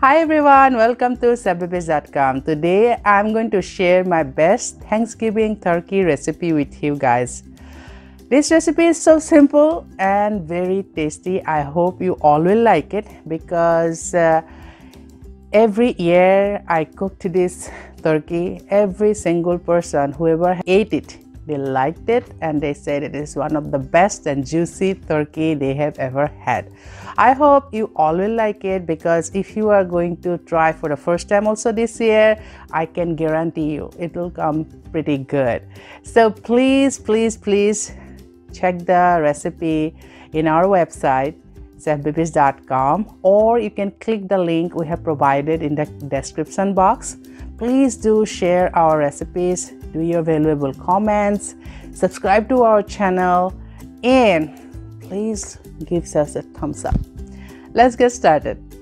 Hi everyone, welcome to chefbabies.com. Today I'm going to share my best Thanksgiving turkey recipe with you guys. This recipe is so simple and very tasty. I hope you all will like it because uh, every year I cooked this turkey. Every single person, whoever ate it, they liked it and they said it is one of the best and juicy turkey they have ever had. I hope you all will like it because if you are going to try for the first time also this year, I can guarantee you it will come pretty good. So please, please, please check the recipe in our website chefbabies.com or you can click the link we have provided in the description box please do share our recipes do your valuable comments subscribe to our channel and please give us a thumbs up. Let's get started